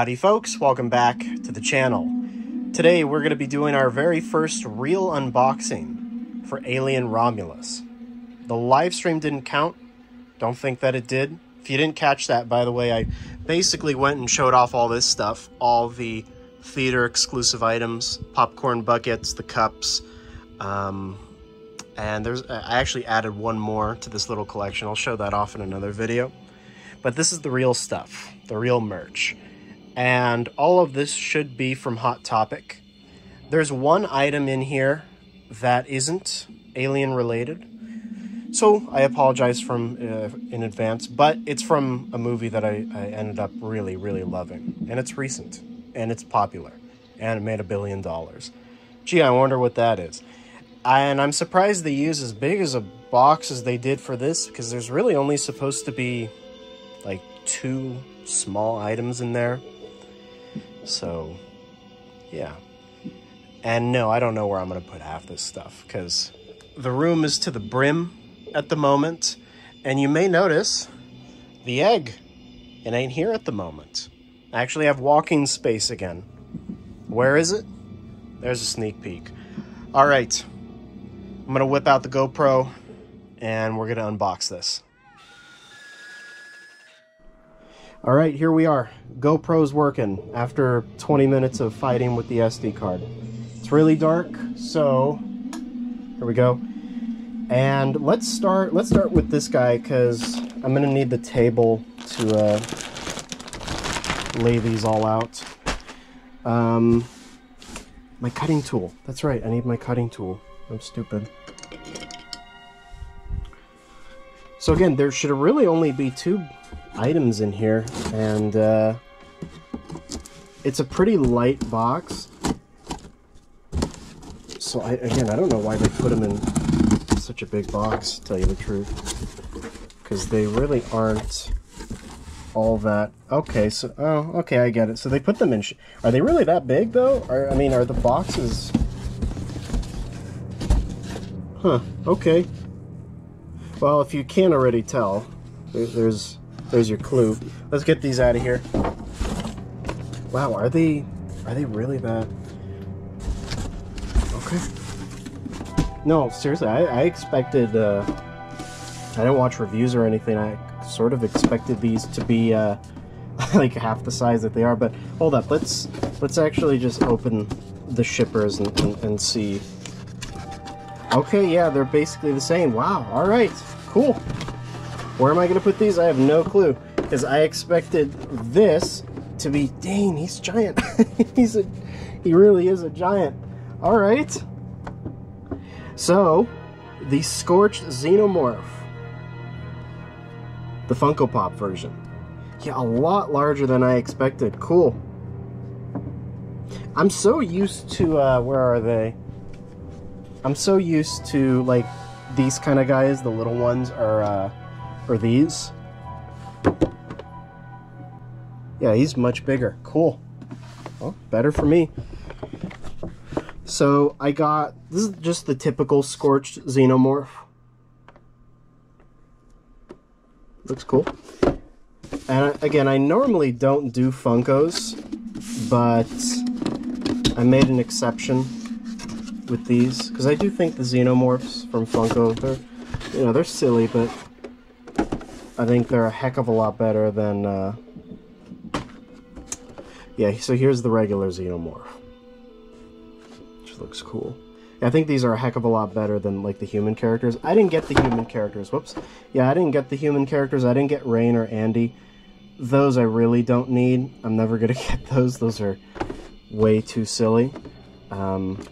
Howdy folks, welcome back to the channel. Today we're going to be doing our very first real unboxing for Alien Romulus. The live stream didn't count, don't think that it did. If you didn't catch that, by the way, I basically went and showed off all this stuff, all the theater exclusive items, popcorn buckets, the cups, um, and there's I actually added one more to this little collection. I'll show that off in another video. But this is the real stuff, the real merch. And all of this should be from Hot Topic. There's one item in here that isn't alien related. So I apologize from uh, in advance, but it's from a movie that I, I ended up really, really loving. And it's recent, and it's popular, and it made a billion dollars. Gee, I wonder what that is. And I'm surprised they use as big as a box as they did for this, because there's really only supposed to be like two small items in there. So, yeah. And no, I don't know where I'm going to put half this stuff, because the room is to the brim at the moment. And you may notice the egg. It ain't here at the moment. I actually have walking space again. Where is it? There's a sneak peek. All right. I'm going to whip out the GoPro and we're going to unbox this. All right, here we are. GoPro's working after 20 minutes of fighting with the SD card. It's really dark, so here we go. And let's start let's start with this guy cuz I'm going to need the table to uh, lay these all out. Um my cutting tool. That's right. I need my cutting tool. I'm stupid. So again, there should really only be two items in here, and uh, it's a pretty light box. So I, again, I don't know why they put them in such a big box, to tell you the truth. Because they really aren't all that. Okay, so, oh, okay, I get it. So they put them in, are they really that big, though? Are, I mean, are the boxes... Huh, okay. Well, if you can't already tell, there's there's your clue. Let's get these out of here. Wow, are they are they really that? Okay. No, seriously, I, I expected. Uh, I didn't watch reviews or anything. I sort of expected these to be uh, like half the size that they are. But hold up, let's let's actually just open the shippers and, and, and see. Okay, yeah, they're basically the same. Wow. All right. Cool. Where am I going to put these? I have no clue. Because I expected this to be... Dang, he's giant. he's a... He really is a giant. All right. So, the Scorched Xenomorph. The Funko Pop version. Yeah, a lot larger than I expected. Cool. I'm so used to, uh, where are they? I'm so used to, like, these kind of guys, the little ones, are, uh, are these. Yeah, he's much bigger. Cool. Well, better for me. So I got, this is just the typical Scorched Xenomorph. Looks cool. And again, I normally don't do Funkos, but I made an exception with these because I do think the xenomorphs from Funko they're you know they're silly but I think they're a heck of a lot better than uh, yeah so here's the regular xenomorph which looks cool. I think these are a heck of a lot better than like the human characters. I didn't get the human characters. Whoops. Yeah I didn't get the human characters. I didn't get Rain or Andy. Those I really don't need. I'm never gonna get those. Those are way too silly. Um,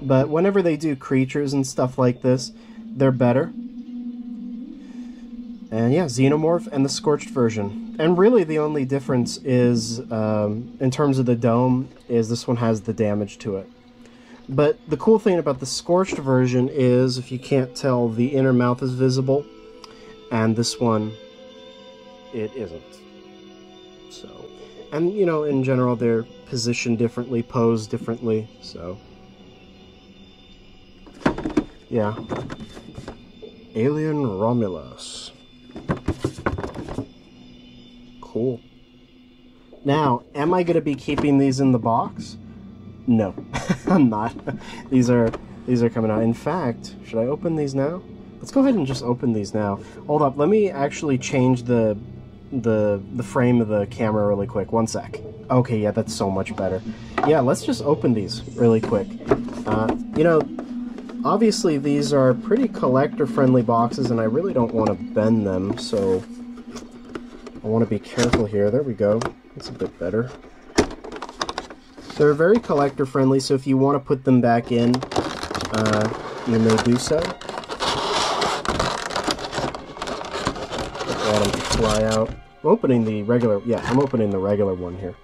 but whenever they do creatures and stuff like this, they're better. And yeah, Xenomorph and the Scorched version. And really the only difference is, um, in terms of the dome, is this one has the damage to it. But the cool thing about the Scorched version is, if you can't tell, the inner mouth is visible. And this one, it isn't. So, and you know, in general, they're positioned differently, posed differently, so... Yeah. Alien Romulus. Cool. Now, am I going to be keeping these in the box? No, I'm not. these are these are coming out. In fact, should I open these now? Let's go ahead and just open these now. Hold up, let me actually change the the the frame of the camera really quick. One sec. Okay, yeah, that's so much better. Yeah, let's just open these really quick. Uh, you know, obviously these are pretty collector-friendly boxes, and I really don't want to bend them, so I want to be careful here. There we go. That's a bit better. They're very collector friendly, so if you want to put them back in, uh, you may do so. Let them fly out. I'm opening the regular, yeah, I'm opening the regular one here.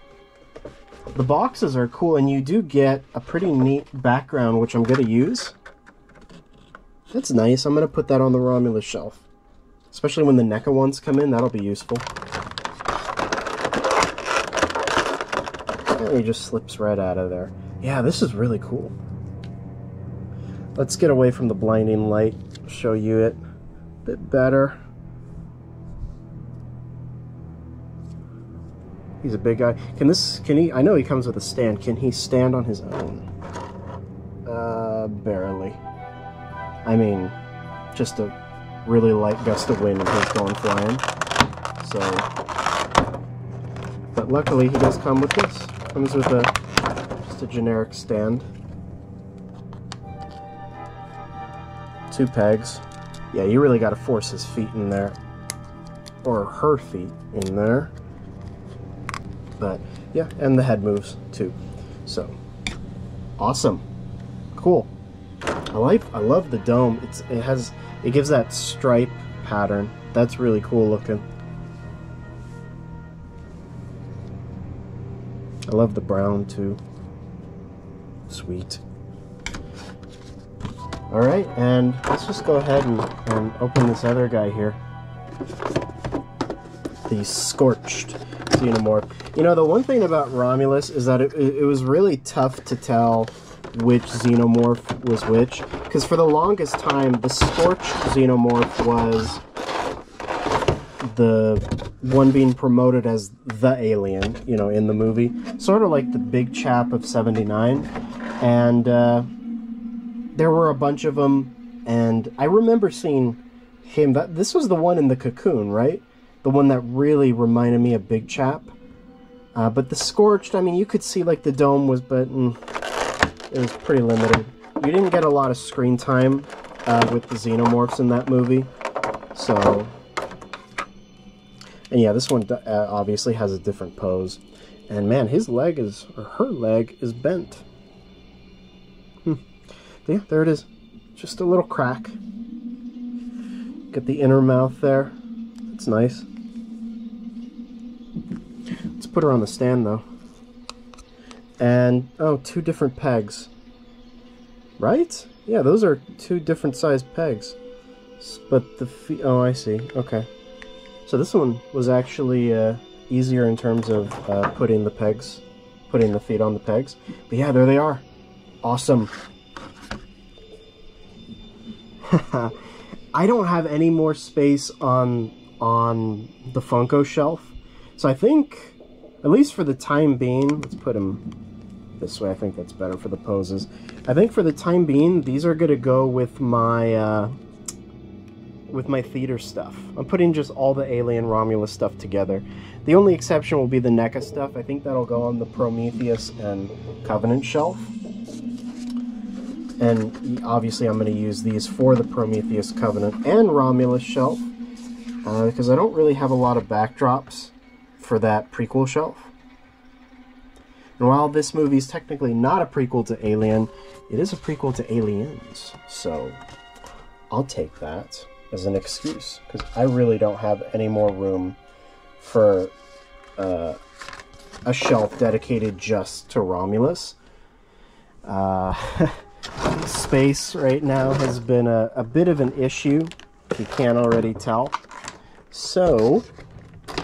The boxes are cool, and you do get a pretty neat background, which I'm going to use. That's nice. I'm going to put that on the Romulus shelf. Especially when the NECA ones come in, that'll be useful. He just slips right out of there. Yeah, this is really cool. Let's get away from the blinding light, show you it a bit better. He's a big guy. Can this, can he, I know he comes with a stand. Can he stand on his own? Uh, barely. I mean, just a really light gust of wind and he's going flying. So, but luckily he does come with this. Comes with a, just a generic stand. Two pegs. Yeah, you really got to force his feet in there. Or her feet in there. But yeah, and the head moves too. So awesome. Cool. I like I love the dome. It's it has it gives that stripe pattern. That's really cool looking. I love the brown too. Sweet. Alright, and let's just go ahead and, and open this other guy here. The Scorched Xenomorph. You know, the one thing about Romulus is that it, it was really tough to tell which Xenomorph was which. Because for the longest time, the Scorched Xenomorph was the one being promoted as the alien, you know, in the movie. Sort of like the big chap of 79. And uh, there were a bunch of them. And I remember seeing him. That This was the one in the cocoon, right? The one that really reminded me of Big Chap. Uh, but the Scorched, I mean, you could see like the dome was, but mm, it was pretty limited. You didn't get a lot of screen time uh, with the Xenomorphs in that movie. So, and yeah, this one uh, obviously has a different pose. And man, his leg is, or her leg is bent. Hmm. Yeah, there it is. Just a little crack. Get the inner mouth there. It's nice. Let's put her on the stand though. And, oh, two different pegs. Right? Yeah, those are two different sized pegs. But the feet, oh, I see. Okay. So this one was actually uh, easier in terms of uh, putting the pegs, putting the feet on the pegs. But yeah, there they are. Awesome. I don't have any more space on on the Funko shelf. So I think, at least for the time being, let's put them this way. I think that's better for the poses. I think for the time being, these are going to go with my, uh, with my theater stuff. I'm putting just all the Alien Romulus stuff together. The only exception will be the NECA stuff. I think that'll go on the Prometheus and Covenant shelf. And obviously I'm going to use these for the Prometheus, Covenant, and Romulus shelf. Uh, because I don't really have a lot of backdrops for that prequel shelf. And while this movie is technically not a prequel to Alien, it is a prequel to Aliens. So I'll take that as an excuse because I really don't have any more room for uh, a shelf dedicated just to Romulus. Uh, space right now has been a, a bit of an issue, you can't already tell. So,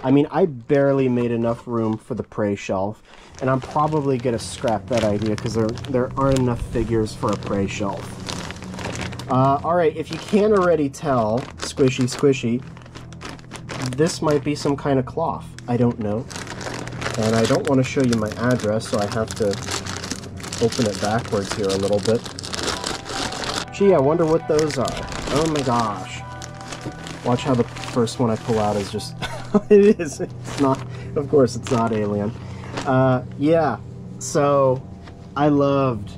I mean, I barely made enough room for the prey shelf, and I'm probably going to scrap that idea because there, there aren't enough figures for a prey shelf. Uh, Alright, if you can't already tell, squishy squishy, this might be some kind of cloth. I don't know. And I don't want to show you my address, so I have to open it backwards here a little bit. Gee, I wonder what those are. Oh my gosh. Watch how the first one I pull out is just... it is. It's not... Of course, it's not Alien. Uh, yeah. So, I loved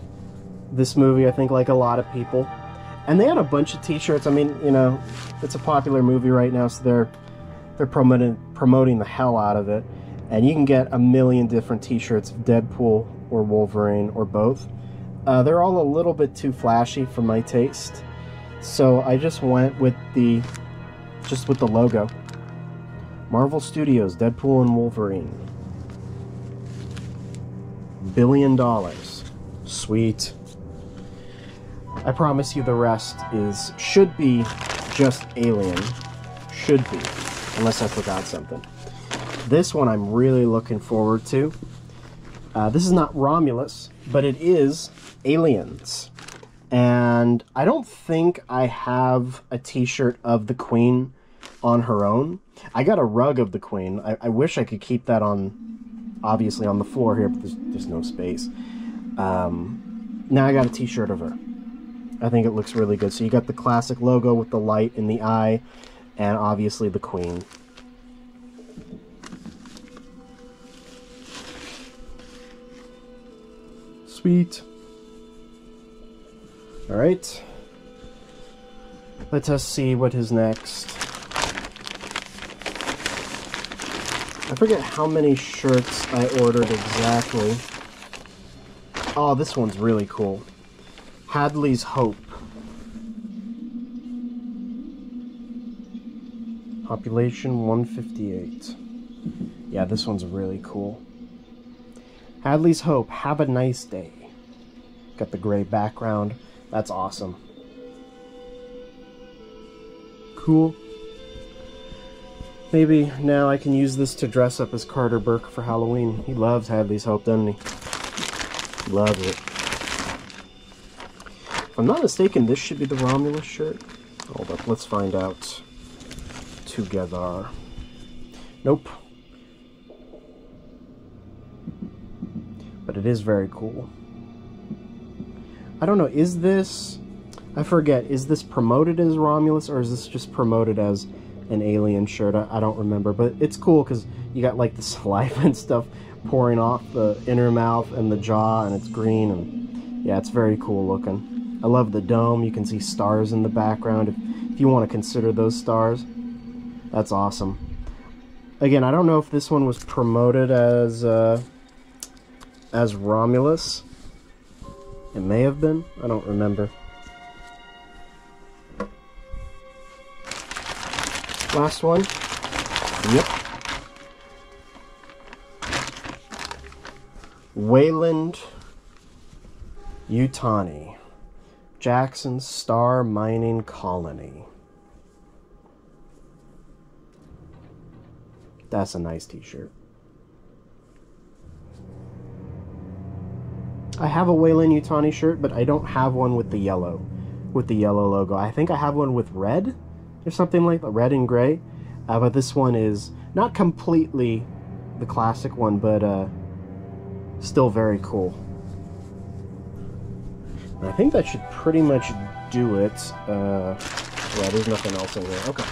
this movie, I think, like a lot of people. And they had a bunch of t-shirts. I mean, you know, it's a popular movie right now, so they're they're promoting promoting the hell out of it. And you can get a million different t-shirts of Deadpool or Wolverine or both. Uh, they're all a little bit too flashy for my taste. So I just went with the just with the logo. Marvel Studios, Deadpool and Wolverine. Billion dollars. Sweet. I promise you the rest is should be just Alien. Should be. Unless I forgot something. This one I'm really looking forward to. Uh, this is not Romulus, but it is Aliens. And I don't think I have a t-shirt of the Queen on her own. I got a rug of the Queen. I, I wish I could keep that on, obviously on the floor here, but there's, there's no space. Um, now I got a t-shirt of her. I think it looks really good. So you got the classic logo with the light in the eye, and obviously the Queen. Sweet. Alright. Let us see what is next. I forget how many shirts I ordered exactly. Oh, this one's really cool. Hadley's Hope. Population 158. Yeah, this one's really cool. Hadley's Hope, have a nice day. Got the gray background. That's awesome. Cool. Maybe now I can use this to dress up as Carter Burke for Halloween. He loves Hadley's Hope, doesn't he? Loves it. If I'm not mistaken, this should be the Romulus shirt. Hold up, let's find out together. Nope. But it is very cool. I don't know, is this... I forget, is this promoted as Romulus or is this just promoted as an alien shirt? I, I don't remember, but it's cool because you got like the saliva and stuff pouring off the inner mouth and the jaw and it's green and yeah, it's very cool looking. I love the dome. You can see stars in the background. If, if you want to consider those stars, that's awesome. Again, I don't know if this one was promoted as uh, as Romulus. It may have been. I don't remember. Last one. Yep. Weyland Yutani. Jackson Star Mining Colony. That's a nice t-shirt. I have a Weyland Yutani shirt, but I don't have one with the yellow, with the yellow logo. I think I have one with red, or something like that, red and gray. Uh, but this one is not completely the classic one, but uh, still very cool. I think that should pretty much do it. Uh, yeah, there's nothing else in there. Okay.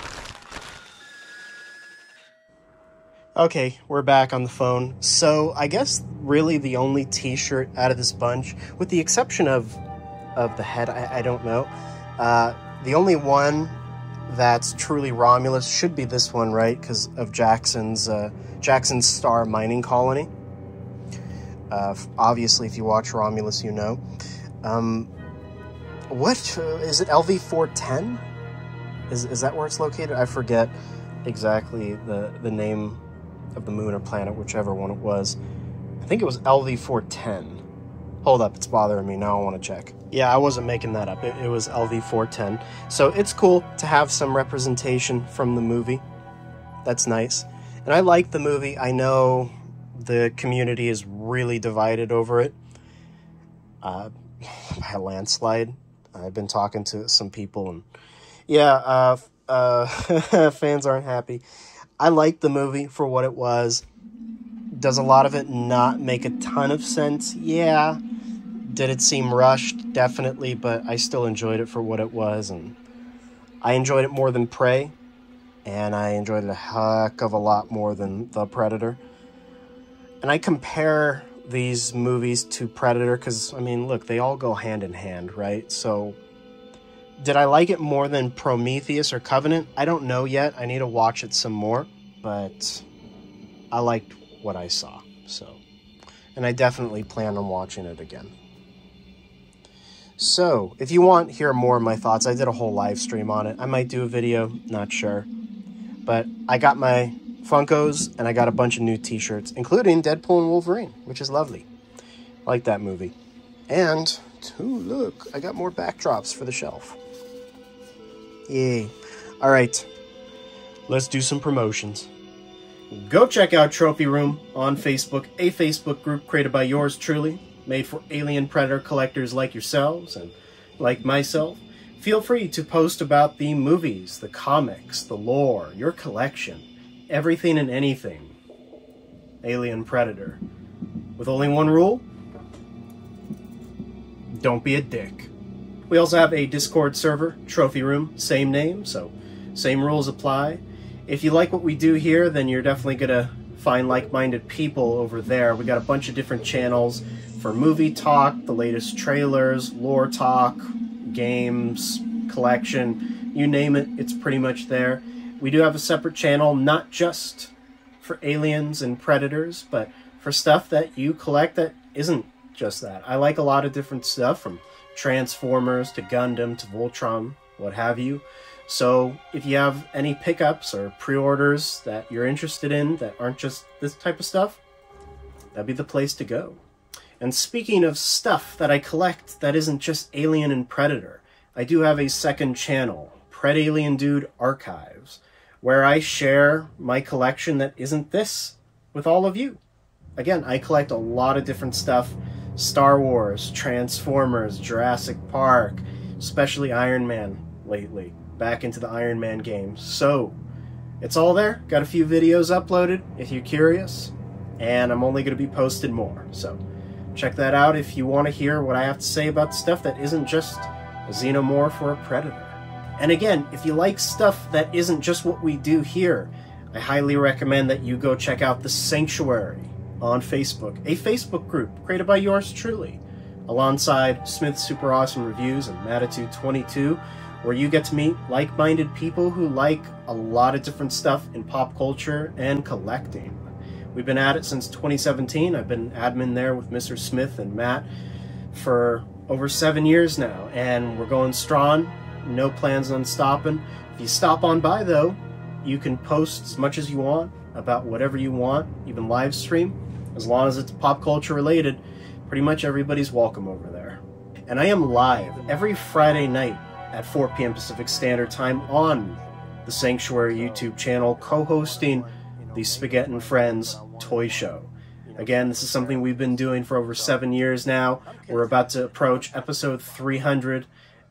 Okay, we're back on the phone. So I guess really the only T-shirt out of this bunch, with the exception of of the head, I, I don't know. Uh, the only one that's truly Romulus should be this one, right? Because of Jackson's uh, Jackson's Star Mining Colony. Uh, obviously, if you watch Romulus, you know. Um, what uh, it? LV four ten? Is is that where it's located? I forget exactly the the name of the moon or planet, whichever one it was. I think it was LV four ten. Hold up, it's bothering me now. I want to check. Yeah, I wasn't making that up. It, it was LV four ten. So it's cool to have some representation from the movie. That's nice, and I like the movie. I know the community is really divided over it. Uh, by a landslide. I've been talking to some people, and yeah, uh, uh, fans aren't happy. I liked the movie for what it was. Does a lot of it not make a ton of sense? Yeah. Did it seem rushed? Definitely, but I still enjoyed it for what it was, and I enjoyed it more than Prey, and I enjoyed it a heck of a lot more than The Predator. And I compare these movies to Predator because, I mean, look, they all go hand in hand, right? So, did I like it more than Prometheus or Covenant? I don't know yet. I need to watch it some more, but I liked what I saw. So, and I definitely plan on watching it again. So, if you want to hear more of my thoughts, I did a whole live stream on it. I might do a video, not sure. But I got my Funkos, and I got a bunch of new t-shirts, including Deadpool and Wolverine, which is lovely. I like that movie. And, ooh, look, I got more backdrops for the shelf. Yay. All right, let's do some promotions. Go check out Trophy Room on Facebook, a Facebook group created by yours truly, made for alien predator collectors like yourselves and like myself. Feel free to post about the movies, the comics, the lore, your collection everything and anything alien predator. With only one rule don't be a dick. We also have a Discord server, Trophy Room, same name, so same rules apply. If you like what we do here, then you're definitely going to find like minded people over there. We got a bunch of different channels for movie talk, the latest trailers, lore talk, games, collection, you name it, it's pretty much there. We do have a separate channel, not just for aliens and predators, but for stuff that you collect that isn't just that. I like a lot of different stuff from Transformers to Gundam to Voltron, what have you. So if you have any pickups or pre-orders that you're interested in that aren't just this type of stuff, that'd be the place to go. And speaking of stuff that I collect that isn't just Alien and Predator, I do have a second channel, Pred Alien Dude Archives, where I share my collection that isn't this with all of you. Again, I collect a lot of different stuff Star Wars, Transformers, Jurassic Park, especially Iron Man lately, back into the Iron Man games. So, it's all there. Got a few videos uploaded if you're curious, and I'm only going to be posting more. So, check that out if you want to hear what I have to say about stuff that isn't just a xenomorph or a predator. And again, if you like stuff that isn't just what we do here, I highly recommend that you go check out The Sanctuary on Facebook, a Facebook group created by yours truly, alongside Smith's Super Awesome Reviews and Matitude 22, where you get to meet like minded people who like a lot of different stuff in pop culture and collecting. We've been at it since 2017. I've been admin there with Mr. Smith and Matt for over seven years now, and we're going strong no plans on stopping. If you stop on by though, you can post as much as you want about whatever you want, even live stream, as long as it's pop culture related. Pretty much everybody's welcome over there. And I am live every Friday night at 4 p.m. Pacific Standard Time on the Sanctuary YouTube channel, co-hosting the Spaghetti and Friends Toy Show. Again, this is something we've been doing for over seven years now. We're about to approach episode 300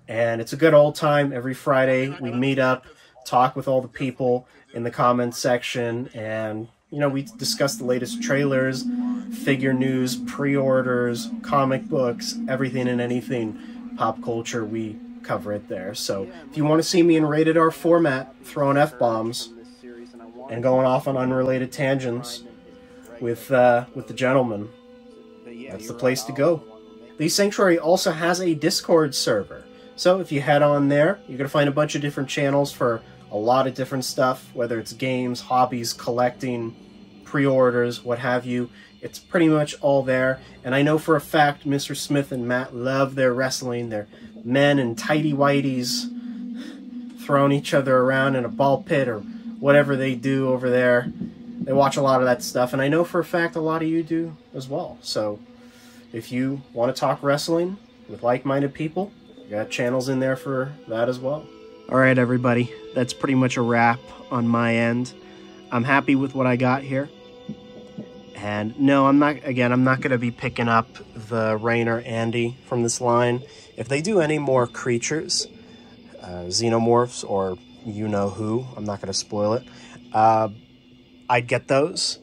and it's a good old time every Friday. We meet up, talk with all the people in the comments section, and you know we discuss the latest trailers, figure news, pre-orders, comic books, everything and anything pop culture. We cover it there. So if you want to see me in rated R format, throwing f bombs and going off on unrelated tangents with uh, with the gentleman, that's the place to go. The Sanctuary also has a Discord server. So if you head on there, you're going to find a bunch of different channels for a lot of different stuff, whether it's games, hobbies, collecting, pre-orders, what have you. It's pretty much all there. And I know for a fact Mr. Smith and Matt love their wrestling. They're men in tighty whities throwing each other around in a ball pit or whatever they do over there. They watch a lot of that stuff. And I know for a fact a lot of you do as well. So if you want to talk wrestling with like-minded people, got channels in there for that as well. All right, everybody, that's pretty much a wrap on my end. I'm happy with what I got here. And no, I'm not, again, I'm not going to be picking up the Rain or Andy from this line. If they do any more creatures, uh, xenomorphs, or you know who, I'm not going to spoil it, uh, I'd get those.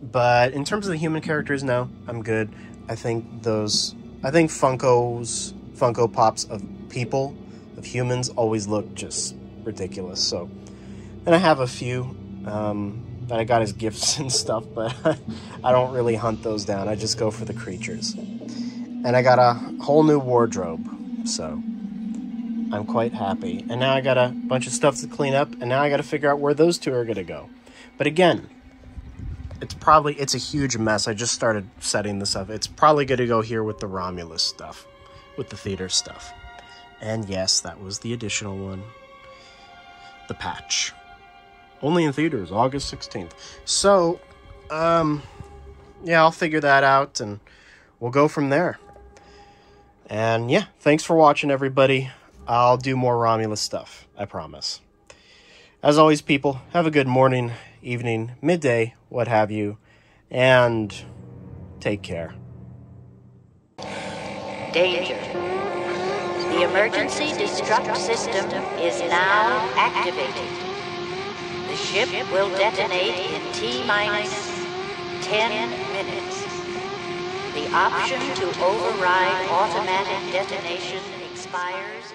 But in terms of the human characters, no, I'm good. I think those, I think Funko's, Funko Pops of people, of humans, always look just ridiculous. So, and I have a few um, that I got as gifts and stuff, but I don't really hunt those down. I just go for the creatures. And I got a whole new wardrobe, so I'm quite happy. And now I got a bunch of stuff to clean up, and now I got to figure out where those two are going to go. But again, it's probably it's a huge mess. I just started setting this up. It's probably going to go here with the Romulus stuff, with the theater stuff. And yes, that was the additional one. The patch. Only in theaters, August 16th. So, um yeah, I'll figure that out and we'll go from there. And yeah, thanks for watching everybody. I'll do more Romulus stuff, I promise. As always, people, have a good morning, evening, midday, what have you, and take care. Danger. The emergency destruct system is now activated. The ship will detonate in T minus 10 minutes. The option to override automatic detonation expires